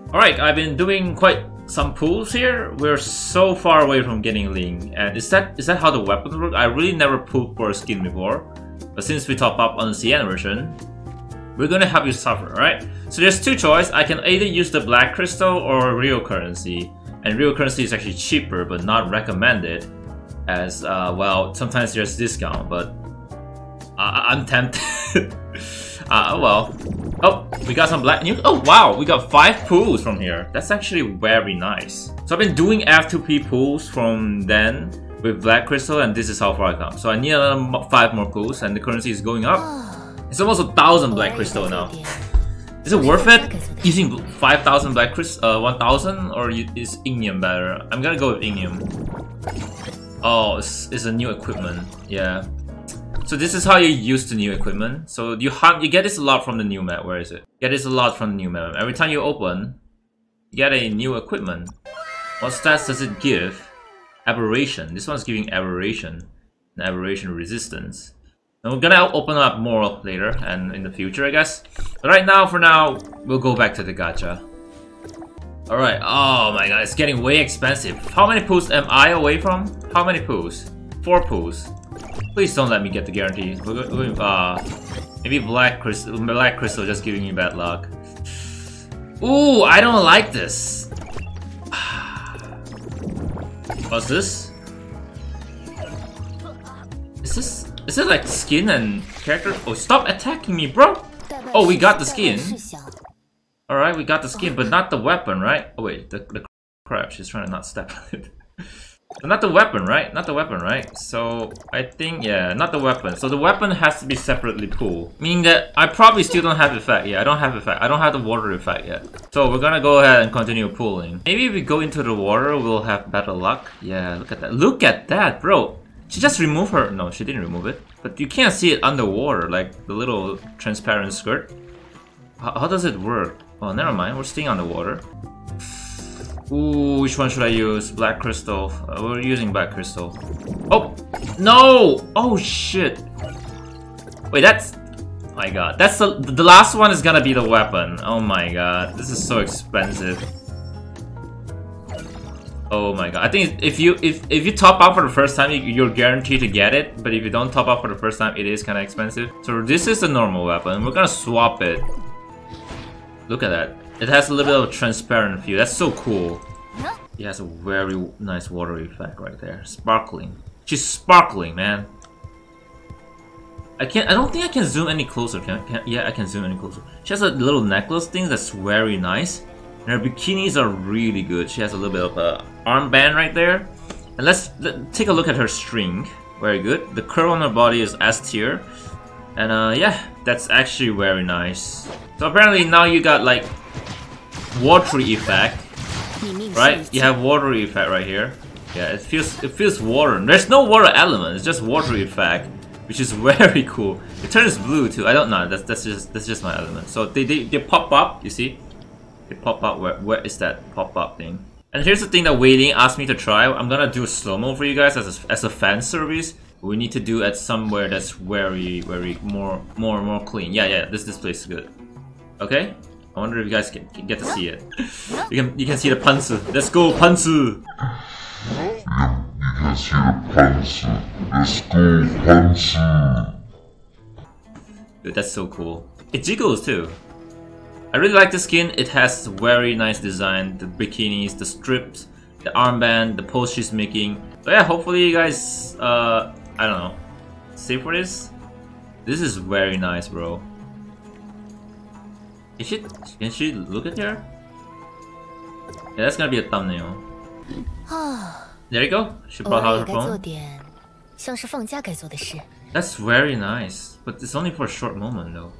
Alright, I've been doing quite some pulls here. We're so far away from getting Lin. And is that is that how the weapons work? I really never pulled for a skin before. But since we top up on the CN version, we're gonna have you suffer, alright? So there's two choices. I can either use the black crystal or real currency. And real currency is actually cheaper but not recommended as, uh, well, sometimes there's discount, but I I'm tempted. uh, well. Oh, we got some black new. Oh, wow, we got five pools from here. That's actually very nice. So I've been doing F2P pools from then with black crystal, and this is how far I come. So I need another five more pools, and the currency is going up. It's almost a thousand black crystal now. Is it worth it using 5,000 black crystal, uh, 1,000, or is Ignium better? I'm gonna go with Ignium. Oh, it's, it's a new equipment. Yeah. So this is how you use the new equipment. So you hunt, you get this a lot from the new map. Where is it? Get this a lot from the new map. Every time you open, you get a new equipment. What stats does it give? Aberration. This one's giving aberration, and aberration resistance. And we're gonna open up more later and in the future, I guess. But right now, for now, we'll go back to the gacha. Alright, oh my god, it's getting way expensive. How many pools am I away from? How many pools? Four pools. Please don't let me get the guarantee. We're going, uh, maybe black crystal, black crystal just giving me bad luck. Ooh, I don't like this. What's this? Is this is it like skin and character? Oh, stop attacking me, bro! Oh, we got the skin. Alright, we got the skin, but not the weapon, right? Oh wait, the, the crap, she's trying to not step on it. Not the weapon, right? Not the weapon, right? So, I think, yeah, not the weapon. So the weapon has to be separately pulled. Meaning that I probably still don't have effect. Yeah, I don't have effect. I don't have the water effect yet. So we're gonna go ahead and continue pulling. Maybe if we go into the water, we'll have better luck. Yeah, look at that. Look at that, bro! She just removed her- no, she didn't remove it. But you can't see it underwater, like the little transparent skirt. How does it work? Oh, never mind, we're staying underwater. Ooh, which one should I use? Black crystal. Uh, we're using black crystal. Oh! No! Oh shit! Wait, that's... my god. That's the, the last one is gonna be the weapon. Oh my god. This is so expensive. Oh my god. I think if you if if you top up for the first time, you, are guaranteed to get it. But if you don't top up for the first time, it is kind of expensive. So this is the normal weapon. We're gonna swap it. Look at that. It has a little bit of a transparent feel. That's so cool. It has a very nice water effect right there. Sparkling. She's sparkling, man. I can't. I don't think I can zoom any closer. Can, can yeah, I can zoom any closer. She has a little necklace thing that's very nice. And her bikinis are really good. She has a little bit of a armband right there. And let's let, take a look at her string. Very good. The curl on her body is S tier. And uh, yeah, that's actually very nice. So apparently now you got like watery effect. Right? You have watery effect right here. Yeah, it feels it feels water. There's no water element, it's just watery effect. Which is very cool. It turns blue too. I don't know. That's that's just that's just my element. So they, they, they pop up, you see? They pop up where where is that pop up thing? And here's the thing that Waiting asked me to try. I'm gonna do a slow-mo for you guys as a, as a fan service. We need to do at somewhere that's very, very more, more, more clean. Yeah, yeah. This this place is good. Okay. I wonder if you guys can, can get to see it. You can you can see the pansu. Let's go pansu. You can see the pansu. Let's go pansu. Dude, that's so cool. It jiggles too. I really like the skin. It has very nice design. The bikinis, the strips, the armband, the pose she's making. So yeah, hopefully you guys, uh, I don't know, see for this. This is very nice, bro. Is she, can she look at her? Yeah, that's gonna be a thumbnail. there you go. She brought out her phone. That's very nice, but it's only for a short moment though.